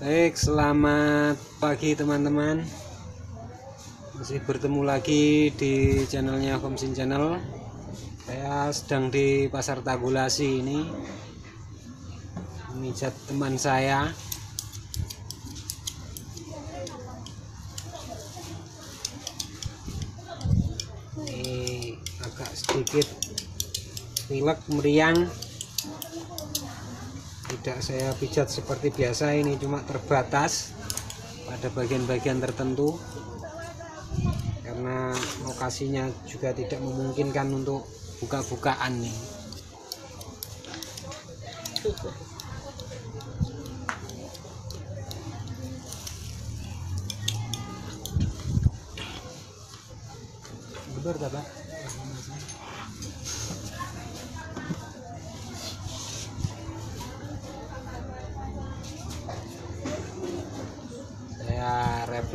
Baik, selamat pagi teman-teman. Masih bertemu lagi di channelnya Komsin Channel. Saya sedang di Pasar Tagulasi ini. Mijat teman saya. Ini agak sedikit pilek meriang tidak saya pijat seperti biasa ini cuma terbatas pada bagian-bagian tertentu karena lokasinya juga tidak memungkinkan untuk buka-bukaan nih Pak? saya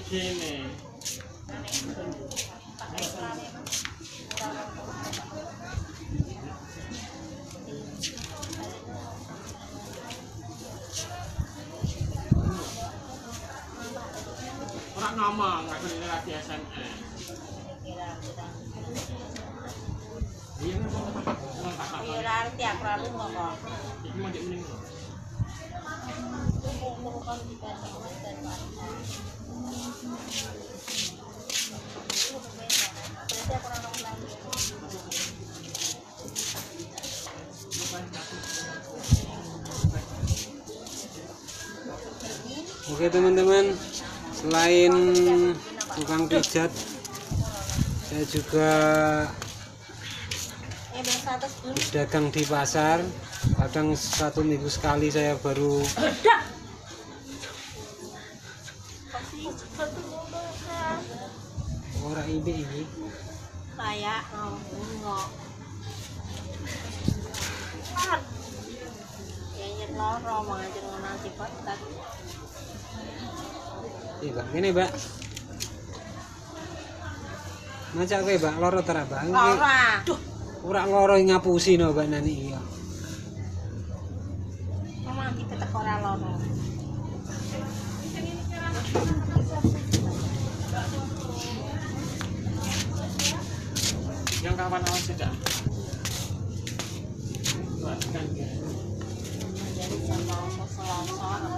Jadi gini. Orang ngomong, aku ini lagi SMS. Iya? Kira tiap lalu ngomong. Iki mau dik mending. Aku lagi. Oke teman-teman. Selain tukang pijat saya juga Eh biasa atas dulu. dagang di pasar. Kadang satu minggu sekali saya baru Orang ini ini Kayak ngomong. Kan. Kayaknya loro mengajar nanti kotak. iya mbak ini mbak Macak kowe mbak loro tera mbak Lora. Duh. ora loro ngapusi no mbak nani iya Memang kita tak ora loro. Yang kawan awas sudah. Kan Jadi sama selasa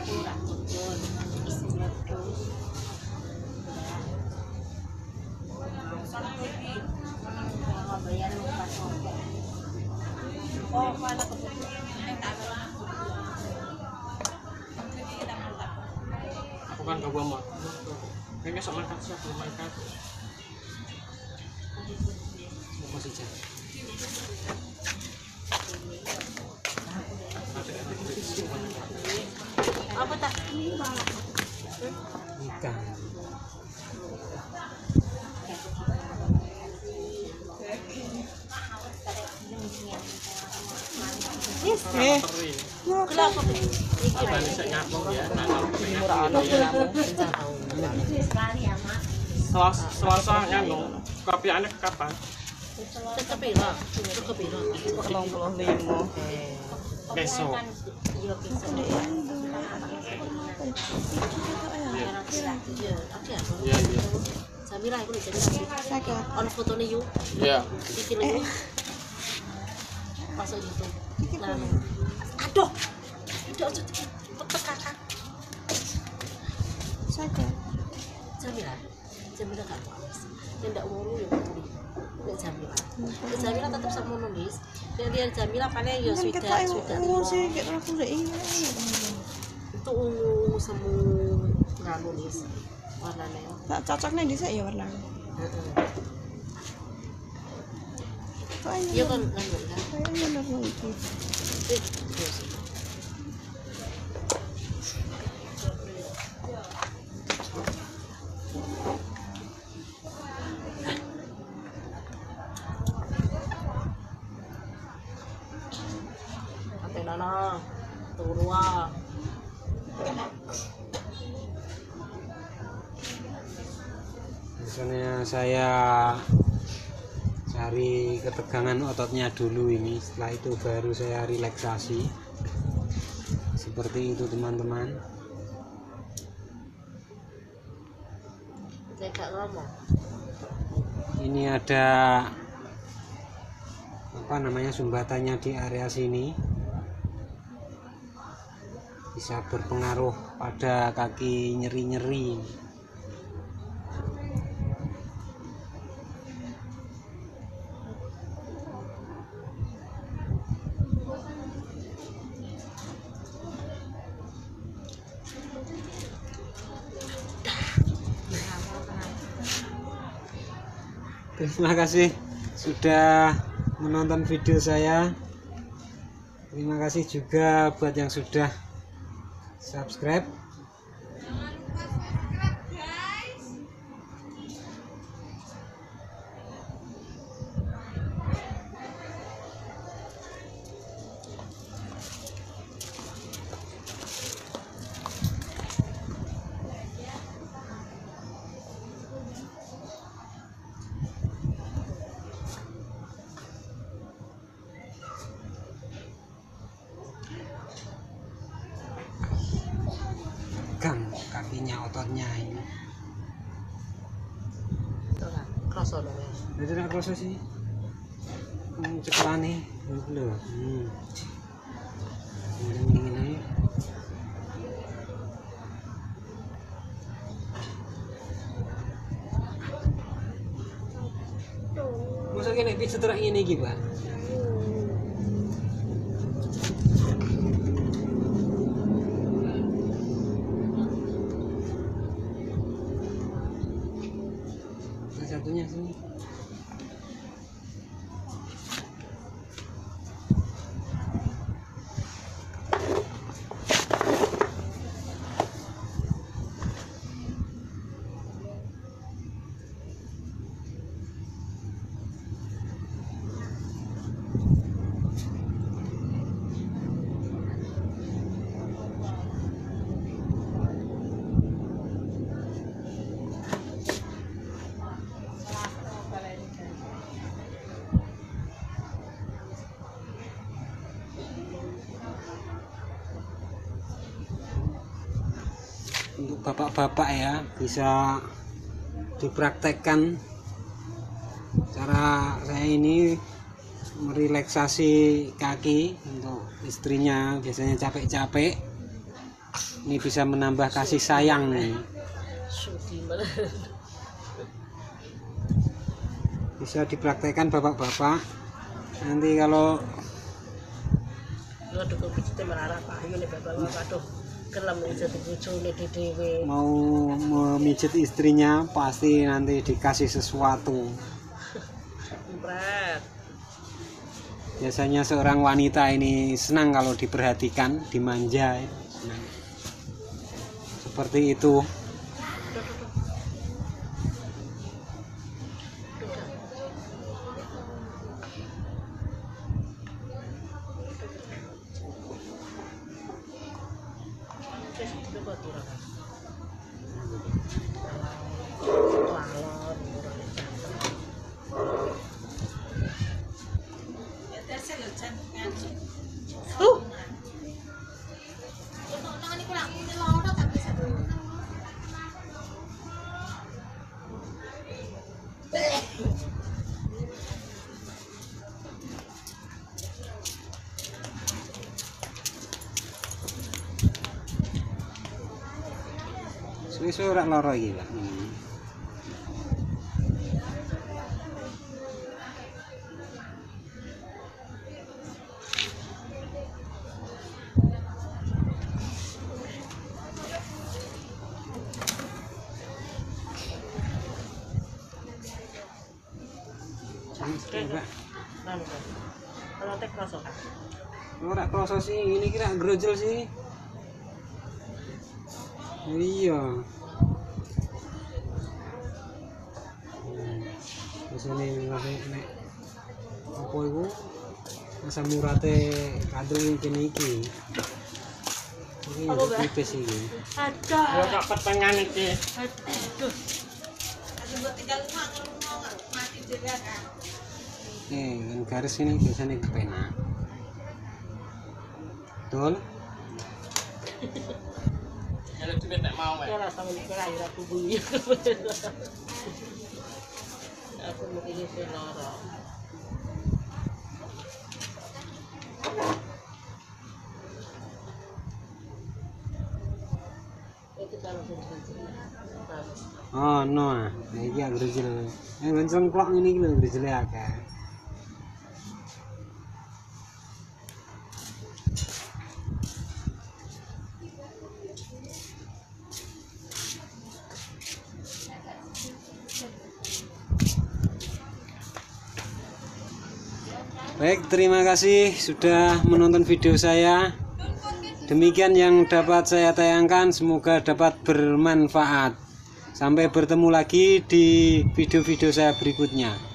jam Apa tak? ikan Eh, kenapa? Ya. Nah, ya, selasa nganu. Kopiannya kapan? Piro? Tetep piro? Besok. Iya, besok. Iya, ya. Iya, iya. Samira aku udah jadi on yuk Iya. bikin yuk masuk YouTube nah aduh aduh kakak Sakit. Jamila Jamila gak ndak ngono ya kuwi nek Jamila nek Jamila tetep sama nulis nek lian Jamila paling ya Kan sudah sudah ungu sih, kayak aku udah iya. itu ungu semu nggak nulis warnanya Tak cocoknya di ya warna. Heeh. Kayaknya iya kan kan kayaknya bener. Eh, Misalnya saya cari ketegangan ototnya dulu ini, setelah itu baru saya relaksasi. Seperti itu teman-teman. Ini ada apa namanya sumbatannya di area sini. Bisa berpengaruh pada kaki nyeri-nyeri. Terima kasih sudah menonton video saya. Terima kasih juga buat yang sudah subscribe. Kakinya ototnya ini. Kroso dong ya. Jadi kerasa sih. Hmm, cekelane itu loh. Hmm. Ini ini. Masa kena pijet terak ini iki, Pak? Satunya sini. Bapak-bapak ya bisa dipraktekkan cara saya ini merelaksasi kaki untuk istrinya. Biasanya capek-capek ini bisa menambah kasih sayang nih. Bisa dipraktekkan bapak-bapak. Nanti kalau Aduh, ini jadi bojone di dewe. mau memijit istrinya pasti nanti dikasih sesuatu biasanya seorang wanita ini senang kalau diperhatikan dimanja. Senang. seperti itu Tuh. Suwi-suwi. Kalau tek rasa kan Ora kroso sih, ini kira grojol sih. Iya. Terus ini ngasih nek apa itu? Asam urate kadung iki iki. Iki Apa, Mbak? tipis iki. ada Ya gak pertengahan iki. aduh Eh, kan garis ini biasanya kepenak. Betul? Ya lu duit nek mau ya wae. rasa mikir air aku bunyi aku mau ini kalau Oh, no. ah. Gak grojol. Eh, bencong klok ini iki lho grojole Baik, terima kasih sudah menonton video saya. Demikian yang dapat saya tayangkan, semoga dapat bermanfaat. Sampai bertemu lagi di video-video saya berikutnya.